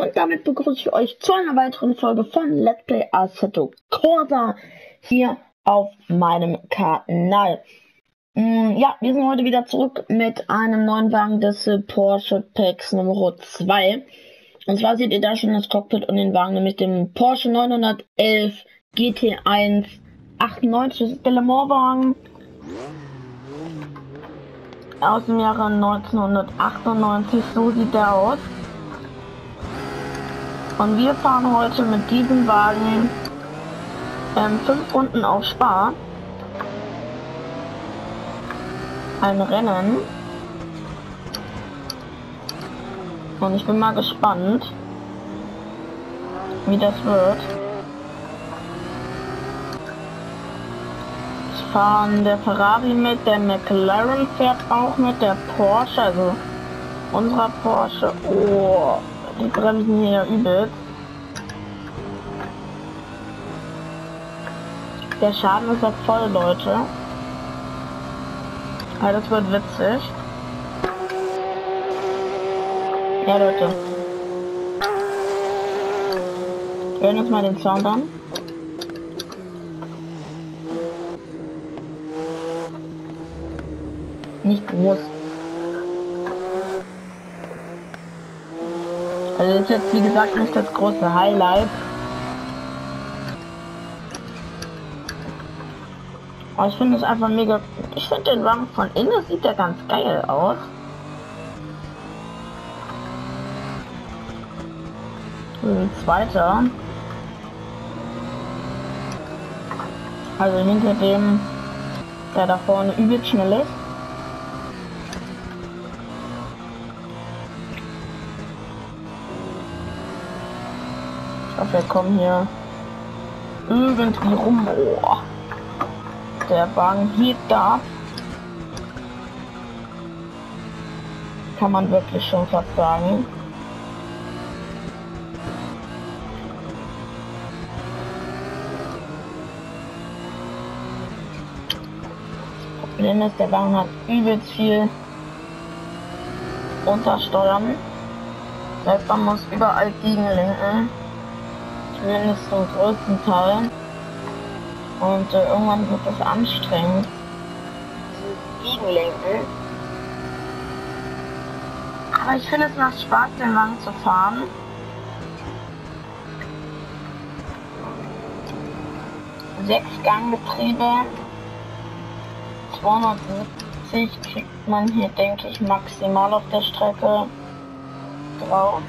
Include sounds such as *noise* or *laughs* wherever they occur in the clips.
und damit begrüße ich euch zu einer weiteren Folge von Let's Play Assetto Corsa hier auf meinem Kanal. Mm, ja, wir sind heute wieder zurück mit einem neuen Wagen des Porsche Packs Nummer 2. Und zwar seht ihr da schon das Cockpit und den Wagen, nämlich dem Porsche 911 GT1 98. Das ist der Le Mans Wagen aus dem Jahre 1998. So sieht der aus. Und wir fahren heute mit diesem Wagen ähm, fünf Runden auf Spar. Ein Rennen. Und ich bin mal gespannt, wie das wird. Es fahren der Ferrari mit, der McLaren fährt auch mit, der Porsche, also unserer Porsche. Oh, die bremsen hier übelst. Der Schaden ist ja voll, Leute. Ja, das wird witzig. Ja, Leute. Wir hören uns mal den Sound an. Nicht groß. Also das ist jetzt wie gesagt nicht das große Highlight. Aber ich finde es einfach mega. Ich finde den Wagen von innen sieht der ganz geil aus. Ein zweiter. Also hinter dem, der da vorne übel schnell ist. Wir kommen hier irgendwie rum. Oh. Der Wagen hebt da. Kann man wirklich schon fast sagen. Problem ist, der Wagen hat übelst viel untersteuern. Das heißt, man muss überall gegenlenken zumindest zum größten Teil. Und äh, irgendwann wird es anstrengend. Gegenlenken. Aber ich finde es macht Spaß, den Wagen zu fahren. Sechs Ganggetriebe. 270 kriegt man hier, denke ich, maximal auf der Strecke drauf.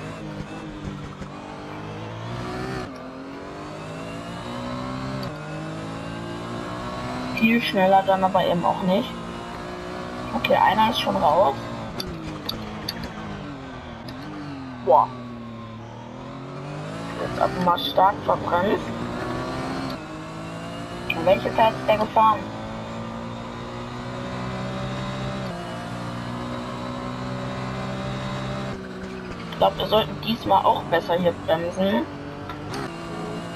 Viel schneller dann aber eben auch nicht. Okay, einer ist schon raus. Boah. Jetzt aber mal stark verbrennt. welche Zeit ist der gefahren? Ich glaube, wir sollten diesmal auch besser hier bremsen.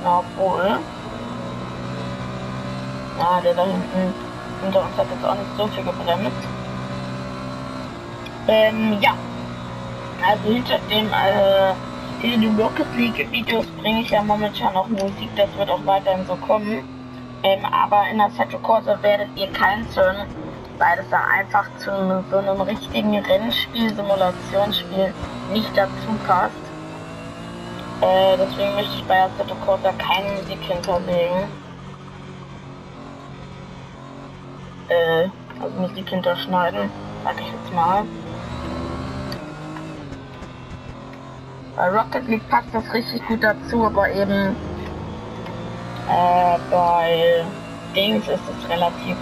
Obwohl. Ja, der da hinten hinter uns hat jetzt auch nicht so viel gebremst. Ähm, ja. Also hinter dem, äh, den Rocket League Videos bringe ich ja momentan auch Musik, das wird auch weiterhin so kommen. Ähm, aber in der Setto Corsa werdet ihr keins hören, weil es da einfach zu so einem richtigen Rennspiel, Simulationsspiel nicht dazu passt. Äh, deswegen möchte ich bei Assetto Corsa keine Musik hinterlegen. Äh, Musik hinterschneiden, sag ich jetzt mal. Bei Rocket League passt das richtig gut dazu, aber eben äh, bei Dings ist es relativ,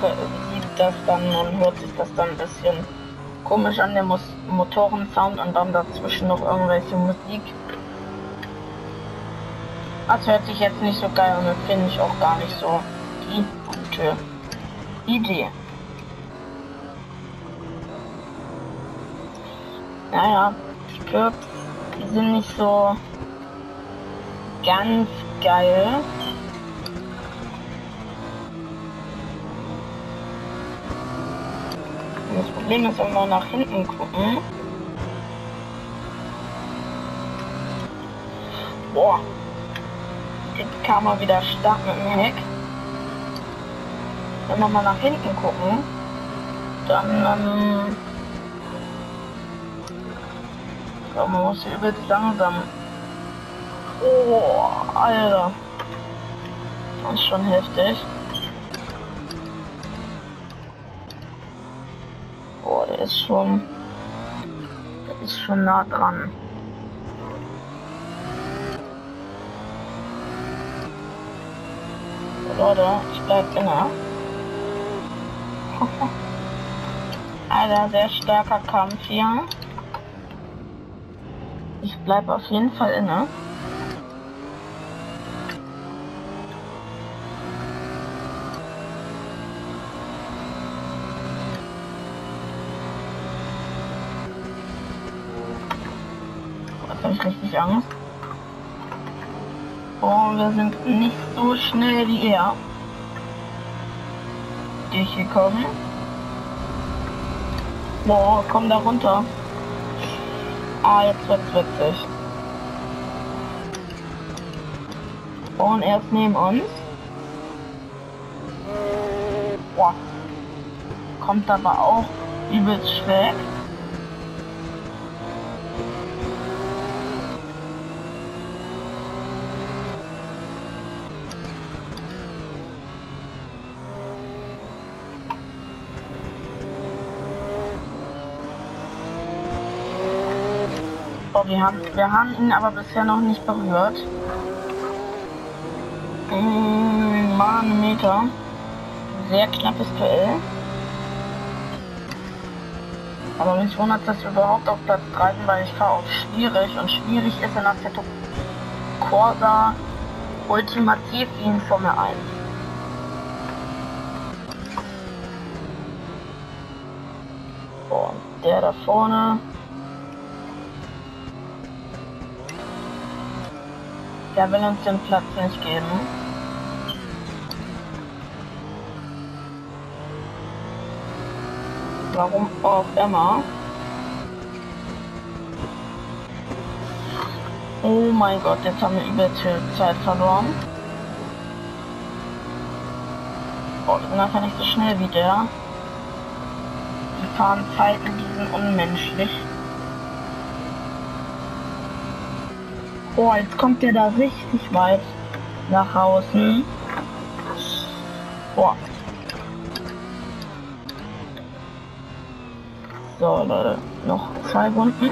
sieht das dann und hört sich das dann ein bisschen komisch an, der Mus Motorensound und dann dazwischen noch irgendwelche Musik. Das hört sich jetzt nicht so geil und finde ich auch gar nicht so die gute Idee. Naja, die sind nicht so ganz geil. Das Problem ist, wir nach hinten gucken, Boah. Jetzt kam er wieder stark mit dem Heck. Wenn wir mal nach hinten gucken, dann ähm, ja, man muss hier übelst langsam. Oh, Alter. Das ist schon heftig. Boah, der ist schon. Der ist schon nah dran. Leute, ich bleib inne. *laughs* Alter, sehr starker Kampf hier. Ich bleib auf jeden Fall inne. Jetzt habe ich richtig Angst. Oh, wir sind nicht so schnell wie er. Durchgekommen. Boah, komm da runter. Ah, jetzt wird's witzig. Und er ist neben uns. Boah. Kommt aber auch übelst schräg. Wir haben, wir haben ihn aber bisher noch nicht berührt. Mm, Manometer. Sehr knappes Duell. Aber mich wundert, dass wir überhaupt auf Platz 3 sind, weil ich fahre auf schwierig und schwierig ist in Assetto Corsa ultimativ wie in Formel 1. Und der da vorne Der will uns den Platz nicht geben. Warum auch immer. Oh mein Gott, jetzt haben wir übelst viel Zeit verloren. Oh, wir sind einfach nicht so schnell wie der. Die fahren Zeiten, die sind unmenschlich. Oh, jetzt kommt der da richtig weit nach außen. Boah. So, Leute, noch zwei Runden.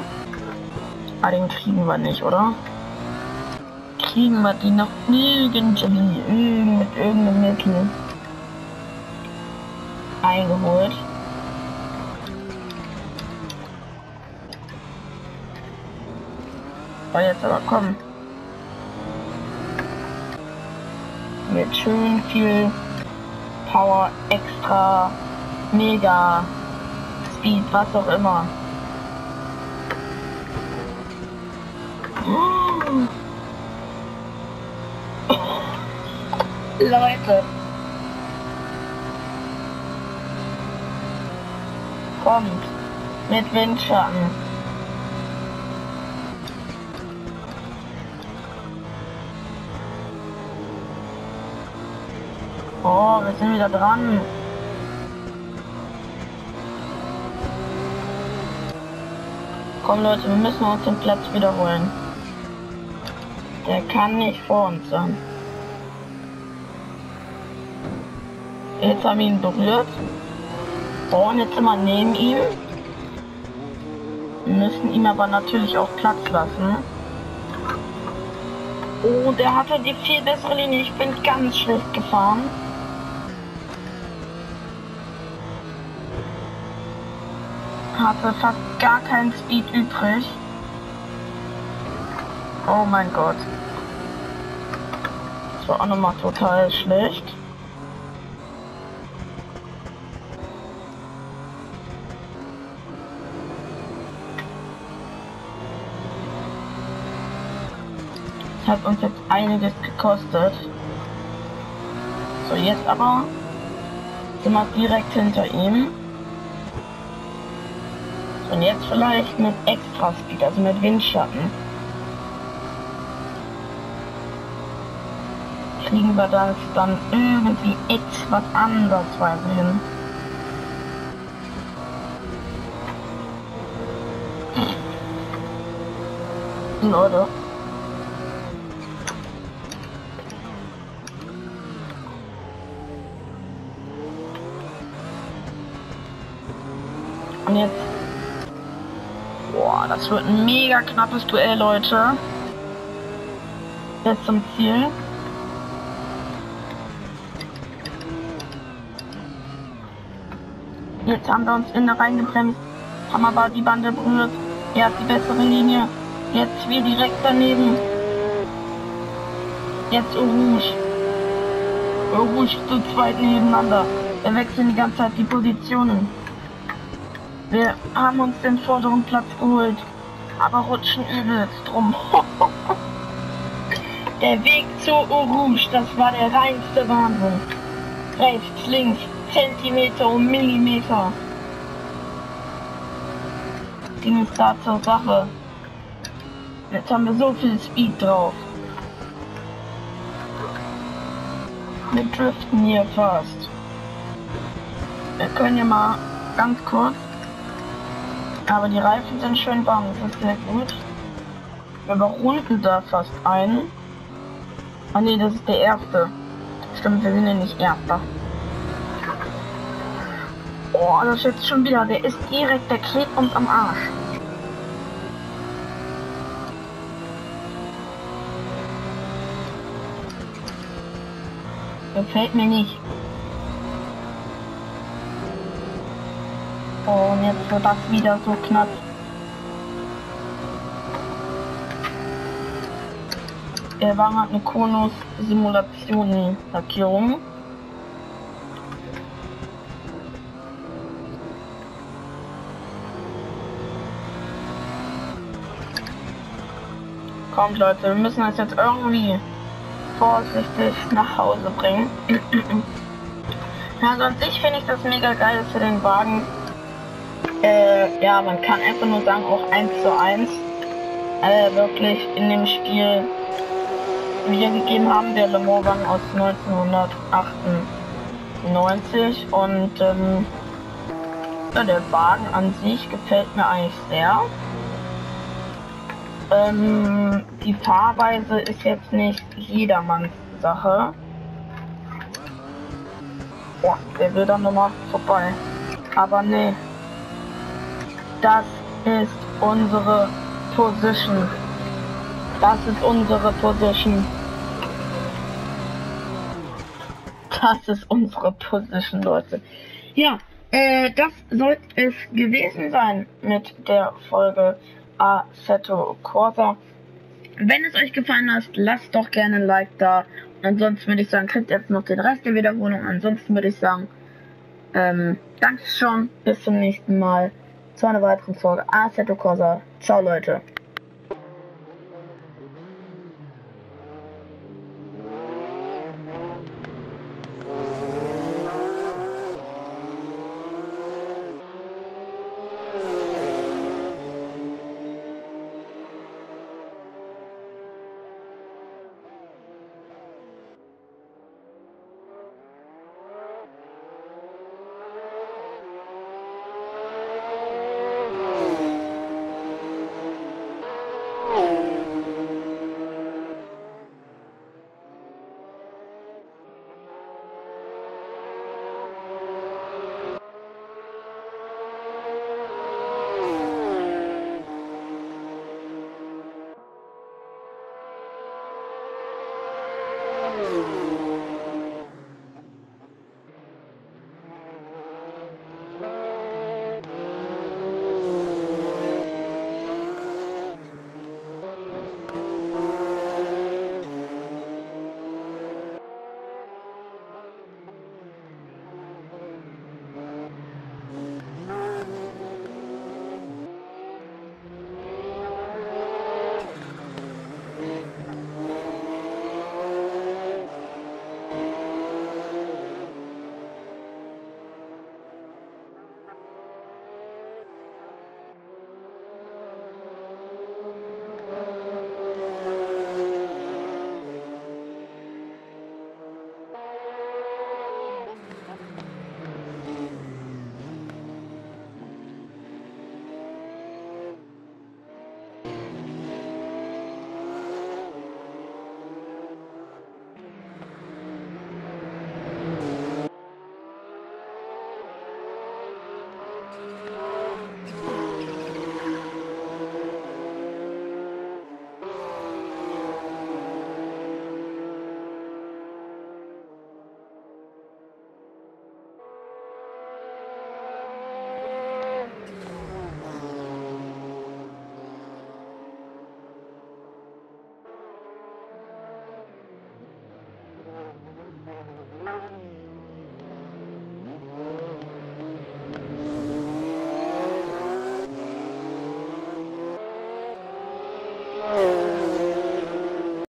Ah, den kriegen wir nicht, oder? Kriegen wir die noch irgendwie mit irgendeinem Mittel eingeholt. Oh, jetzt aber komm. Mit schön viel Power, extra, mega, Speed, was auch immer. *gasps* Leute. Kommt. Mit Windschatten. Oh, wir sind wieder dran. Komm Leute, wir müssen uns den Platz wiederholen. Der kann nicht vor uns sein. Jetzt haben wir ihn berührt. Oh, und jetzt wir neben ihm. Wir müssen ihm aber natürlich auch Platz lassen. Oh, der hatte die viel bessere Linie. Ich bin ganz schlecht gefahren. Hatte fast gar keinen Speed übrig. Oh mein Gott. Das war auch nochmal total schlecht. Das hat uns jetzt einiges gekostet. So, jetzt aber sind wir direkt hinter ihm. Und jetzt vielleicht mit Extra Speed, also mit Windschatten. kriegen wir das dann irgendwie etwas andersweise hin. Leute. Und jetzt. Das wird ein mega knappes Duell, Leute. Jetzt zum Ziel. Jetzt haben wir uns in der reingebremst, haben aber die Bande berührt. Er hat die bessere Linie. Jetzt wir direkt daneben. Jetzt Orange. Orange zu zweit nebeneinander. Wir wechseln die ganze Zeit die Positionen. Wir haben uns den vorderen Platz geholt, aber rutschen übelst drum. *laughs* der Weg zu Orange, das war der reinste Wahnsinn. Rechts, links, Zentimeter um Millimeter. Ging es da zur Sache. Jetzt haben wir so viel Speed drauf. Wir driften hier fast. Wir können ja mal ganz kurz. Aber die Reifen sind schön warm, das ist sehr gut. Wir überrunden da fast einen. Ah ne, das ist der erste. Stimmt, wir sind ja nicht erster. Oh, das ist jetzt schon wieder. Der ist direkt, der klebt uns am Arsch. Gefällt mir nicht. Und jetzt wird das wieder so knapp. Der Wagen hat eine Konus-Simulation-Lackierung. Kommt Leute, wir müssen das jetzt irgendwie vorsichtig nach Hause bringen. *clears throat* ja, sonst ich finde ich das mega geil für den Wagen. Äh, ja, man kann einfach nur sagen, auch 1 zu 1 äh, wirklich in dem Spiel wiedergegeben haben, der Le Mans Wagen aus 1998 und ähm, ja, der Wagen an sich gefällt mir eigentlich sehr. Ähm, die Fahrweise ist jetzt nicht jedermanns Sache. Boah, der will dann nochmal vorbei. Aber nee. Das ist unsere Position. Das ist unsere Position. Das ist unsere Position, Leute. Ja, äh, das sollte es gewesen sein mit der Folge Assetto Corsa. Wenn es euch gefallen hat, lasst doch gerne ein Like da. Ansonsten würde ich sagen, kriegt jetzt noch den Rest der Wiederholung. Ansonsten würde ich sagen, ähm, danke schon. Bis zum nächsten Mal zu einer weiteren Folge Assetto Corsa. Ciao, Leute.